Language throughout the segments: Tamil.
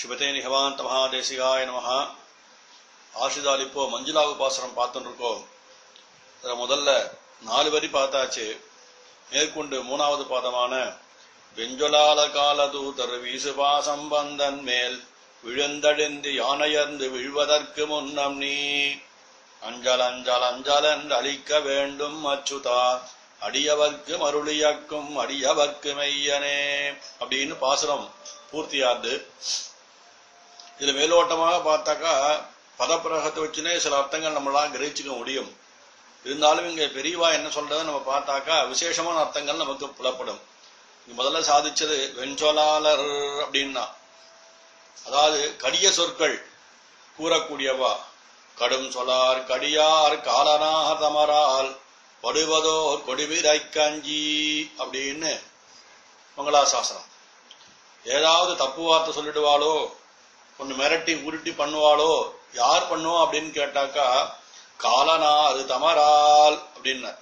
ஸ்ரீமதே நிகவாந்த மகாதேசிகாய நமஹா ஆஷிதால் இப்போ மஞ்சுளா உபாசனம் பார்த்துருக்கோம் இருக்கோம் முதல்ல நாலு வரி பார்த்தாச்சு மேற்கொண்டு மூணாவது பாதமான வெஞ்சொலால காலதூதர் வீசுபா சம்பந்தன் மேல் விழுந்தடிந்து யானையர்ந்து விழுவதற்கு முன்னம் நீ அஞ்சல் அஞ்சல் அஞ்சல் என்று அழிக்க வேண்டும் அச்சுதா அடியவர்க்கு மருளியக்கும் அடியவர்க்கு மெய்யனே அப்படின்னு பாசுரம் பூர்த்தியாது இதுல மேலோட்டமாக பார்த்தாக்கா பதப்பிரகத்தை வச்சுனே சில அர்த்தங்கள் நம்மளால கிரகிச்சுக்க முடியும். இருந்தாலும் இங்க பெரியவா என்ன சொல்றதை நம்ம பார்த்தாக்கா விசேஷமான அர்த்தங்கள் நமக்கு புலப்படும். இங்க முதல்ல சாதிச்சது வெஞ்சொலாளர் அப்படின்னா. அதாவது கடிய சொற்கள் கூறக்கூடியவா. கடும் சொலார் கடியார் காலனாக தமரால் படுவதோர் கொடிவிரை காஞ்சி அப்படின்னு மங்களாசாசனம் ஏதாவது தப்பு வார்த்தை சொல்லிடுவாளோ கொஞ்சம் மிரட்டி உருட்டி பண்ணுவாளோ? யார் பண்ணுவோம் அப்படின்னு கேட்டாக்கா காலனா அது தமரால் அப்படின்னார்.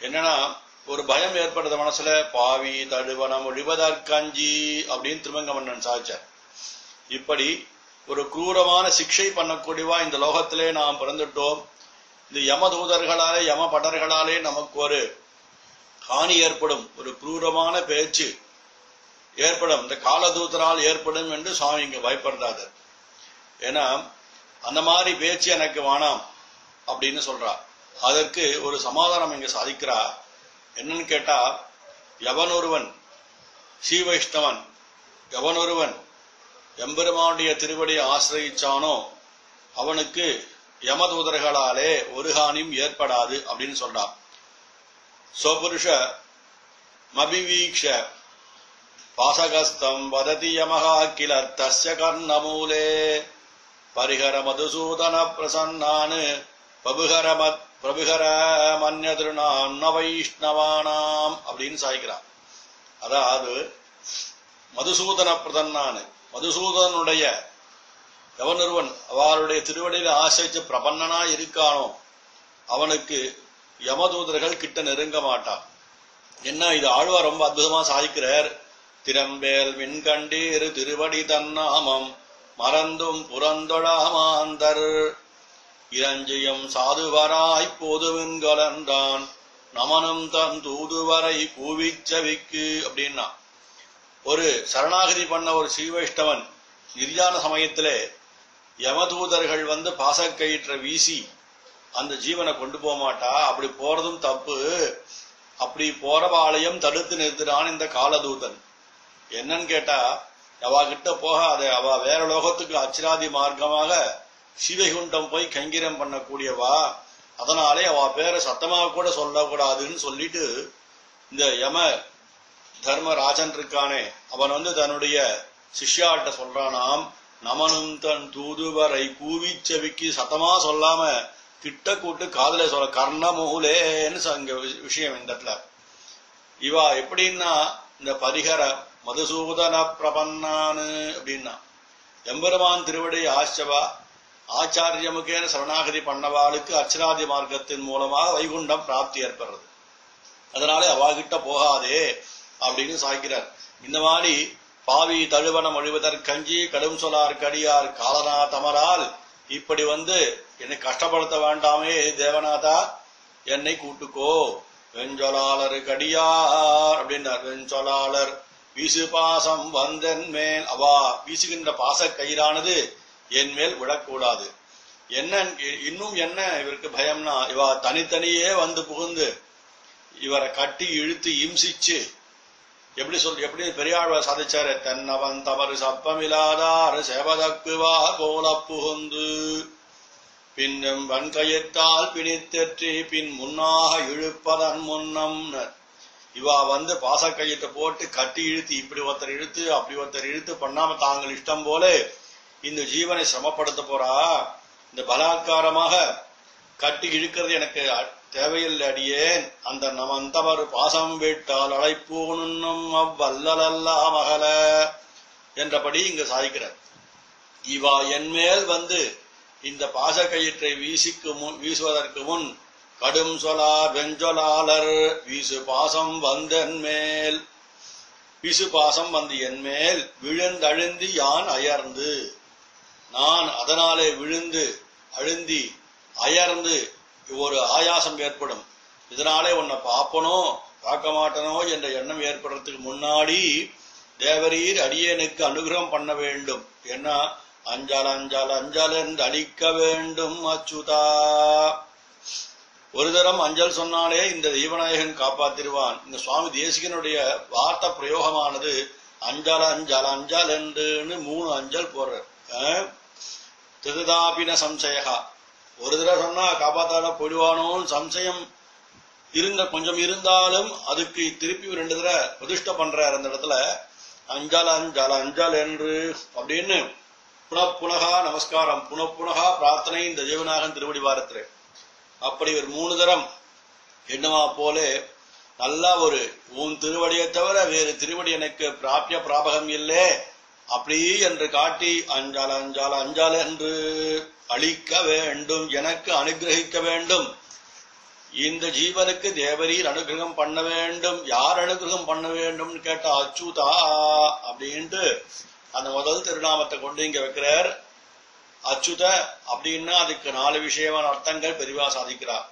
என்னன்னா ஒரு பயம் ஏற்படுறது மனசுல பாவி தடுவனம் ஒழிவதற்காஞ்சி அப்படின்னு திருமங்கமன்னன் சாதிச்சார். இப்படி ஒரு குரூரமான சிக்ஷை பண்ணக்கூடியவா இந்த லோகத்திலே நாம் பிறந்துட்டோம். இந்த யமதூதர்களாலே யம படர்களாலே நமக்கு ஒரு ஹானி ஏற்படும். ஒரு குரூரமான பேச்சு. ஏற்படும். இந்த காலதூதரால் ஏற்படும் என்று சுவாமி இங்க பயப்படுறாரு. ஏன்னா அந்த மாதிரி பேச்சு எனக்கு வேணாம் அப்படின்னு சொல்றா. அதற்கு ஒரு சமாதானம் இங்க சாதிக்கிறா. என்னன்னு கேட்டா எவனொருவன் ஸ்ரீவைஷ்ணவன் எவனொருவன் எம்பெருமானுடைய திருவடியை ஆசிரயிச்சானோ அவனுக்கு யமதூதர்களாலே ஒரு ஹானியும் ஏற்படாது அப்படின்னு சொல்றான் சோபுருஷ மபிவீக்ஷ பாசகஸ்தம் வததி யமகா கில தஸ்ய கர்ணமூலே. பரிஹர மதுசூதன பிரசன்னான் பிரபுகர மத் பிரபுகர மன்யதிருநாம் வைஷ்ணவானாம் அப்படின்னு சாய்க்கிறான் அதாவது மதுசூதன பிரதன்னானு மதுசூதனுடைய எவனொருவன் அவருடைய திருவடியில் ஆசிரிச்சு பிரபன்னனா இருக்கானோ அவனுக்கு யமதூதர்கள் கிட்ட நெருங்க மாட்டான். என்ன இது ஆழ்வார் ரொம்ப அற்புதமா சாதிக்கிறார் திறம்பேல் மின்கண்டீர் திருவடி தன்னாமம் மறந்தும் புறந்தொழாமாந்தர். இரஞ்சியம் சாதுவராய் போதுவென்கலன்றான் நமனும் தன் தூதுவரை கூவிச்சவிக்கு அப்படின்னா. ஒரு சரணாகதி பண்ண ஒரு ஸ்ரீவைஷ்ணவன் நிர்யாண சமயத்திலே யமதூதர்கள் வந்து பாசக்கயிற்ற வீசி அந்த ஜீவனை கொண்டு போக மாட்டா அப்படி போறதும் தப்பு. அப்படி போறவாளையும் தடுத்து நிறுத்துறான் இந்த காலதூதன். என்னன்னு கேட்டா அவ கிட்ட போகாத அவ வேற லோகத்துக்கு அச்சிராதி மார்க்கமாக சிவகுண்டம் போய் கங்கிரம் பண்ணக்கூடியவா? அதனாலே அவ பேரை சத்தமாக கூட சொல்லக்கூடாதுன்னு சொல்லிட்டு இந்த யம தர்மராஜன் இருக்கானே அவன் வந்து தன்னுடைய சிஷ்யாட்ட சொல்றானாம் நமனும் தன் தூதுவரை கூவி செவிக்கு சத்தமா சொல்லாம திட்ட கூட்டு காதல சொல்ல கர்ண முகுலேன்னு விஷயம் இந்த இடத்துல. இவா எப்படின்னா இந்த பரிகர மதுசூதன பிரபன்னானு அப்படின்னா. எம்பெருமான் திருவடி ஆச்சவா ஆச்சாரியமுக்கேன சரணாகதி பண்ணவாளுக்கு அர்ச்சனாதி மார்க்கத்தின் மூலமாக வைகுண்டம் பிராப்தி ஏற்படுறது. அதனாலே அவாகிட்ட போகாதே அப்படின்னு சாய்க்கிறார். இந்த மாதிரி பாவி தழுவனம் ஒழிவதற்கஞ்சி கடும் சொலார் கடியார் காலனா தமரால் இப்படி வந்து என்னை கஷ்டப்படுத்த வேண்டாமே தேவநாதா என்னை கூட்டுக்கோ. வெஞ்சொலாளர் கடியார் அப்படின்னார். வெஞ்சொலாளர் வீசு பாசம் வந்தன் மேல் அவா வீசுகின்ற பாச கயிறானது என் மேல் விடக்கூடாது என்ன இன்னும் என்ன இவருக்கு பயம்னா இவா தனித்தனியே வந்து புகுந்து இவரை கட்டி இழுத்து இம்சிச்சு. எப்படி சொல் எப்படி பெரியாழ்வார் சாதிச்சாரு? தன்னவன் தவறு சப்பமில்லாதார் சேவதக்குவா போல புகுந்து. பின்னும் வன்கையத்தால் பிணித்தற்றி பின் முன்னாக இழுப்பதன் முன்னம் இவா வந்து பாசக்கயிற்ற போட்டு கட்டி இழுத்து இப்படி ஒருத்தர் இழுத்து அப்படி ஒருத்தர் இழுத்து பண்ணாம தாங்கள் இஷ்டம் போல இந்த ஜீவனை சிரமப்படுத்த போறா. இந்த பலாத்காரமாக கட்டி இழுக்கிறது எனக்கு தேவையில்லை அடியேன். அந்த நமந்தவர் பாசம் விட்டால் அழைப்போனும் அவ்வல்லலல்லா மகள என்றபடி இங்கு சாதிக்கிறார் இவா என் மேல் வந்து இந்த பாச கயிற்றை வீசிக்கு முன் வீசுவதற்கு முன் கடும் சொலார் வெஞ்சொலாளர் வீசு பாசம் வந்தன் மேல். பிசு பாசம் வந்து என்மேல் விழுந்தழுந்தி யான் அயர்ந்து. நான் அதனாலே விழுந்து அழுந்தி அயர்ந்து ஒரு ஆயாசம் ஏற்படும். இதனாலே உன்னை பார்ப்பனோ பார்க்க மாட்டனோ என்ற எண்ணம் ஏற்படுறதுக்கு முன்னாடி தேவரீர் அடியனுக்கு அனுகிரகம் பண்ண வேண்டும். என்ன அஞ்சால் அஞ்சால் அஞ்சால் என்று அழிக்க வேண்டும் அச்சுதா. ஒரு தரம் அஞ்சல் சொன்னாலே இந்த தெய்வநாயகன் காப்பாத்திருவான் இந்த சுவாமி தேசிகனுடைய வார்த்தை பிரயோகமானது அஞ்சல் அஞ்சல் அஞ்சல் என்றுன்னு மூணு அஞ்சல் போடுறார். திருதாபின சம்சயகா ஒரு தடவை சொன்னா காப்பாத்தாட போயிடுவானோன்னு சம்சயம் இருந்த கொஞ்சம் இருந்தாலும் அதுக்கு திருப்பி ரெண்டு தடவை பிரதிஷ்ட பண்றார் அந்த இடத்துல. அஞ்சல் அஞ்சல் அஞ்சல் என்று அப்படின்னு புனப்புனகா நமஸ்காரம் புனப்புனகா பிரார்த்தனை இந்த ஜீவநாகன் திருவடி வாரத்திலே அப்படி ஒரு மூணு தரம் என்னவா போலே நல்லா ஒரு உன் திருவடியை தவிர வேறு திருவடி எனக்கு பிராபிய பிராபகம் இல்லே அப்படி என்று காட்டி அஞ்சால அஞ்சால அஞ்சால என்று அழிக்க வேண்டும் எனக்கு அனுகிரகிக்க வேண்டும். இந்த ஜீவனுக்கு தேவரீர் அனுகிரகம் பண்ண வேண்டும். யார் அனுகிரகம் பண்ண வேண்டும் கேட்ட அச்சுதா அப்படின்ட்டு அந்த முதல் திருநாமத்தை கொண்டு இங்க வைக்கிறார். அச்சுத அப்படின்னா அதுக்கு நாலு விஷயமான அர்த்தங்கள் பெரிவா சாதிக்கிறார்.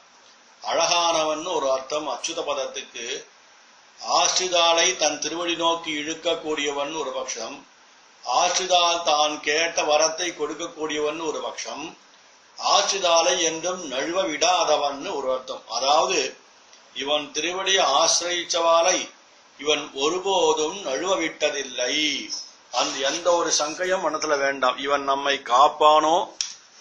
அழகானவன் ஒரு அர்த்தம் அச்சுத பதத்துக்கு. ஆசிரிதாலை தன் திருவடி நோக்கி இழுக்கக்கூடியவன் ஒரு பட்சம் ஆசிரிதால் தான் கேட்ட வரத்தை கொடுக்கக்கூடியவன் ஒரு பட்சம் ஆசிரிதாலை என்றும் நழுவ விடாதவன் ஒரு அர்த்தம். அதாவது இவன் திருவடியை ஆசிரியிச்சவாலை இவன் ஒருபோதும் நழுவ விட்டதில்லை. அந்த எந்த ஒரு சங்கையும் மனத்துல வேண்டாம். இவன் நம்மை காப்பானோ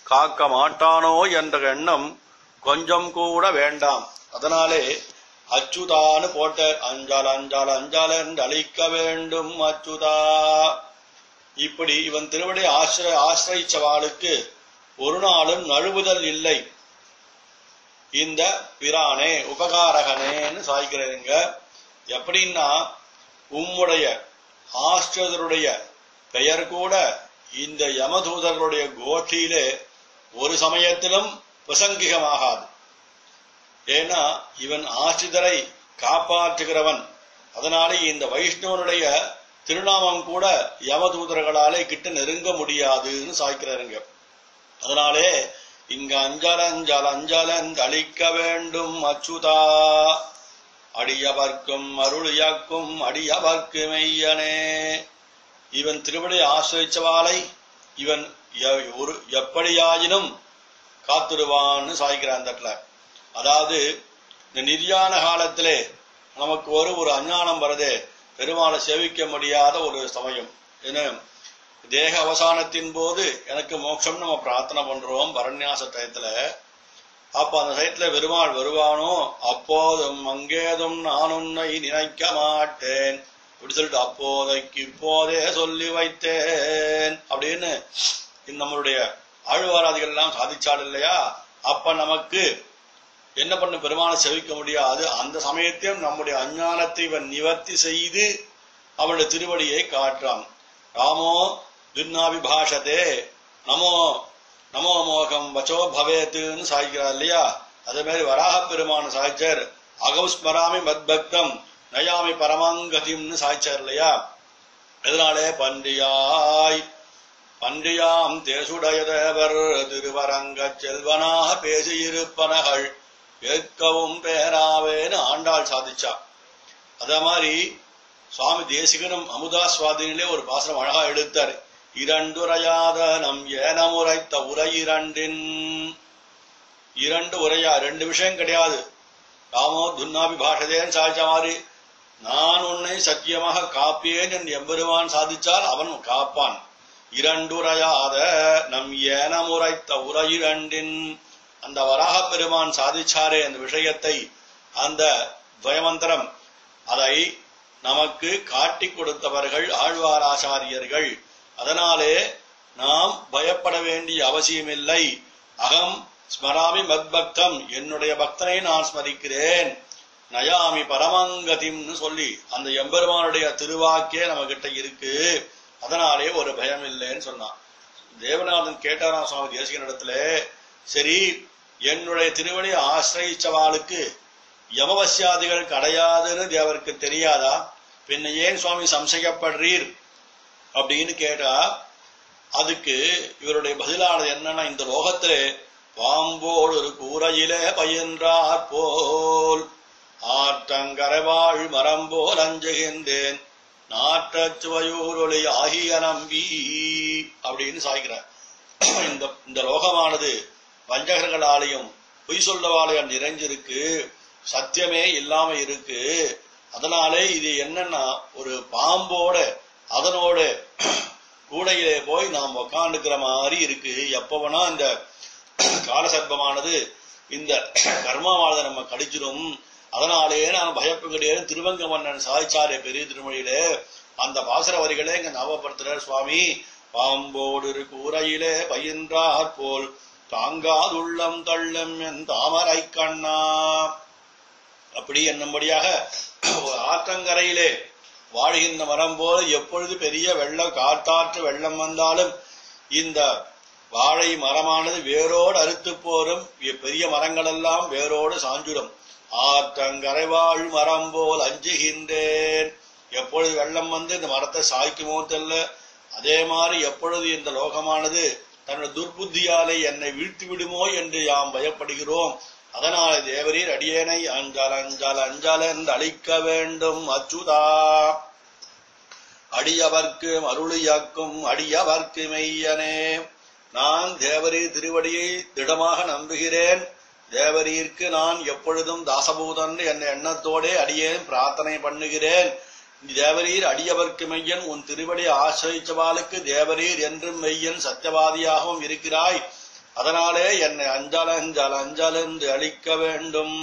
காக்க மாட்டானோ என்ற எண்ணம் கொஞ்சம் கூட வேண்டாம். அதனாலே அச்சுதான்னு போட்ட அஞ்சால் அஞ்சால் அஞ்சால் என்று அழிக்க வேண்டும் அச்சுதா. இப்படி இவன் திருவடி ஆசிர ஆசிரிச்சவாளுக்கு ஒரு நாளும் நழுவுதல் இல்லை. இந்த பிரானே உபகாரகனேன்னு சாய்க்கிறதுங்க எப்படின்னா உம்முடைய ஆஸ்திரருடைய பெயர் கூட இந்த யமதூதர்களுடைய கோஷ்டியிலே ஒரு சமயத்திலும் பிரசங்கிகமாகாது. ஏன்னா இவன் ஆசிரியரை காப்பாற்றுகிறவன். அதனாலே இந்த வைஷ்ணவனுடைய திருநாமம் கூட யமதூதர்களாலே கிட்ட நெருங்க முடியாதுன்னு சாய்க்கிறாருங்க. அதனாலே இங்க அஞ்சலஞ்சல் அஞ்சலன் அழிக்க வேண்டும் அச்சுதா. அடியவர்க்கும் அருளியாக்கும் அடியவர்க்கு மெய்யனே. இவன் திருவடி ஆசிரிச்சவாளை இவன் ஒரு எப்படியாயினும் காத்துடுவான்னு சாய்க்கிறான் அந்த இடத்துல. அதாவது இந்த நிர்யான காலத்திலே நமக்கு ஒரு ஒரு அஞ்ஞானம் வருதே பெருமாளை சேவிக்க முடியாத ஒரு சமயம். என்ன? தேக அவசானத்தின் போது எனக்கு மோட்சம் நம்ம பிரார்த்தனை பண்றோம் பரண்யாச டயத்துல. அப்ப அந்த சைட்ல பெருமாள் வருவானோ? அப்போதும் அங்கேதும் நான் உன்னை நினைக்க மாட்டேன். அப்படி சொல்லிட்டு அப்போதைக்கு இப்போதே சொல்லி வைத்தேன். அப்படின்னு நம்மளுடைய ஆழ்வாராதிகள் எல்லாம் சாதிச்சாடு இல்லையா? அப்ப நமக்கு என்ன பண்ண? பெருமானை செவிக்க முடியாது. அந்த சமயத்தையும் நம்முடைய அஞ்ஞானத்தை இவன் நிவர்த்தி செய்து அவனுடைய திருவடியை காட்டுறான். ராமோ துர்நாபிபாஷதே நமோ நமோ மோகம் வச்சோ பவேத்துன்னு சாய்க்கிறார் இல்லையா? அதே மாதிரி வராக பெருமான சாய்ச்சார். அகம் ஸ்மராமி மத்பக்தம் நயாமி பரமாங்கதிம்னு சாய்ச்சார் இல்லையா? இதனாலே பண்டியாய் பண்டியாம் தேசுடைய தேவர் திருவரங்க செல்வனாக பேசியிருப்பனகள். ஏற்கவும் பேராவேன்னு ஆண்டாள் சாதிச்சா. அதே மாதிரி சுவாமி தேசிகனும் அமுதா சுவாதினிலே ஒரு பாசனம் அழகா எடுத்தார். இரண்டுரையாத நம் ஏனமுரைத்த உரை இரண்டின். இரண்டு உரையா ரெண்டு விஷயம் கிடையாது. ராமோ துன்னாபி பாஷதேன்னு சாதிச்ச மாதிரி நான் உன்னை சத்தியமாக காப்பேன் என்று எம்பெருமான் சாதிச்சால் அவன் காப்பான். இரண்டுரையாத நம் ஏனமுரைத்த உரை இரண்டின். அந்த வராக பெருமான் சாதிச்சாரே அந்த விஷயத்தை அந்த துவயமந்திரம் அதை நமக்கு காட்டிக் கொடுத்தவர்கள் ஆழ்வாராச்சாரியர்கள் அதனாலே நாம் பயப்பட வேண்டிய அவசியமில்லை. அகம் ஸ்மராமி மத்பக்தம். என்னுடைய பக்தனை நான் ஸ்மரிக்கிறேன். நயாமி பரமங்கதிம்னு சொல்லி அந்த எம்பெருமானுடைய திருவாக்கே நம்ம கிட்ட இருக்கு. அதனாலே ஒரு பயம் இல்லைன்னு சொன்னான். தேவநாதன் கேட்டாராம் சுவாமி தேசிகன் இடத்துல சரி என்னுடைய திருவடி ஆசிரயிச்சவாளுக்கு யமவசியாதிகள் கிடையாதுன்னு தேவருக்கு தெரியாதா? பின்ன ஏன் சுவாமி சம்சயப்படுறீர்? அப்படின்னு கேட்டா அதுக்கு இவருடைய பதிலானது என்னன்னா இந்த லோகத்திலே பாம்போடு ஒரு கூரையிலே பயின்றார் போல். ஆற்றங்கரவாழ் மரம் போல் அஞ்சுகின்றேன். நாற்றச் சுவையூரொளி ஆகிய நம்பி அப்படின்னு சாய்க்கிறார். இந்த இந்த லோகமானது வஞ்சகர்களாலையும் பொய் சொல்லவாலையும் நிறைஞ்சிருக்கு. சத்தியமே இல்லாம இருக்கு. அதனாலே இது என்னன்னா ஒரு பாம்போட அதனோட கூடையிலே போய் நாம் உக்காந்துக்கிற மாதிரி இருக்கு. எப்பவனா இந்த காலசர்பமானது இந்த கர்மாவானதை நம்ம கடிச்சிடும் அதனாலேயே நான் பயப்பு கிடையாது திருவங்க மன்னன் சாய்ச்சாரிய பெரிய திருமொழியிலே அந்த பாசர வரிகளே இங்க ஞாபகப்படுத்துறார் சுவாமி. பாம்போடு கூரையிலே பயின்றார் போல் தாங்காதுள்ளம் தள்ளும் என் தாமரை கண்ணா. அப்படி என்னும்படியாக ஒரு ஆற்றங்கரையிலே வாழ்கின்ற மரம் போல எப்பொழுது பெரிய வெள்ளம் காற்றாற்று வெள்ளம் வந்தாலும் இந்த வாழை மரமானது வேரோடு அறுத்து போரும். பெரிய மரங்கள் எல்லாம் வேரோடு சாஞ்சுடும். ஆற்றங்கரை வாழ் மரம் போல் அஞ்சுகின்றேன். எப்பொழுது வெள்ளம் வந்து இந்த மரத்தை சாய்க்குமோ தெரியல அதே மாதிரி எப்பொழுது இந்த லோகமானது தன்னுடைய துர்புத்தியாலே என்னை வீழ்த்தி விடுமோ என்று யாம் பயப்படுகிறோம். அதனால தேவரீர் அடியேனை அஞ்சால் அஞ்சால் அஞ்சால் என்று அழிக்க வேண்டும் அச்சுதா. அடியவர்க்கு அருளியாக்கும் அடியவர்க்கு மெய்யனே. நான் தேவரீர் திருவடியை திடமாக நம்புகிறேன். தேவரீர்க்கு நான் எப்பொழுதும் தாசபூதன் என்ற எண்ணத்தோடே அடியேன் பிரார்த்தனை பண்ணுகிறேன். தேவரீர் அடியவர்க்கு மெய்யன் உன் திருவடி ஆசிரிச்சவாளுக்கு தேவரீர் என்றும் மெய்யன் சத்தியவாதியாகவும் இருக்கிறாய். அதனாலே என்னை அஞ்சால அஞ்சால் அஞ்சால் என்று அழிக்க வேண்டும்.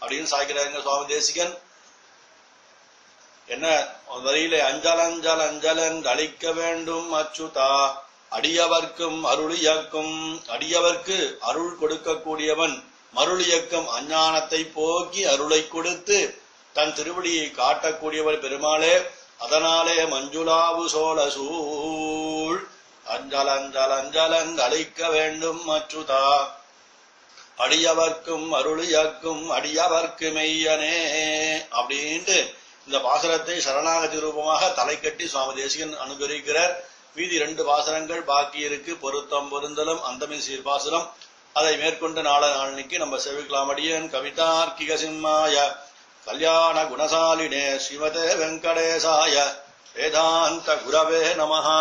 அப்படின்னு சாய்க்கிறாங்க சுவாமி தேசிகன் என்ன வரியிலே அஞ்சால் அஞ்சால் அஞ்சால் என்று அழிக்க வேண்டும் அச்சுதா. அடியவர்க்கும் அருளியக்கும் அடியவர்க்கு அருள் கொடுக்கக்கூடியவன் மருள் இயக்கம். அஞ்ஞானத்தை போக்கி அருளை கொடுத்து தன் திருவடியை காட்டக்கூடியவர் பெருமாளே. அதனாலே மஞ்சுளாவு சோழ சூழ் அழிக்க வேண்டும் மற்றுதா அடியவர்க்கும் அருளியக்கும் அடியவர்க்கு மெய்யனே அப்படின்ட்டு இந்த பாசனத்தை சரணாகதி ரூபமாக தலை கட்டி சுவாமி தேசிகன் அனுகரிக்கிறார். மீதி ரெண்டு பாசனங்கள் பாக்கி இருக்கு. பொருத்தம் பொருந்தலும் அந்தமின் சீர்பாசனம் அதை மேற்கொண்டு நாள நாளைக்கு நம்ம செவிக்கலாம் அடியன் கவிதார்க்கிக சிம்மாய. கல்யாண குணசாலினே ஸ்ரீமதே வெங்கடேசாய. வேதாந்த குரவே நமஹா.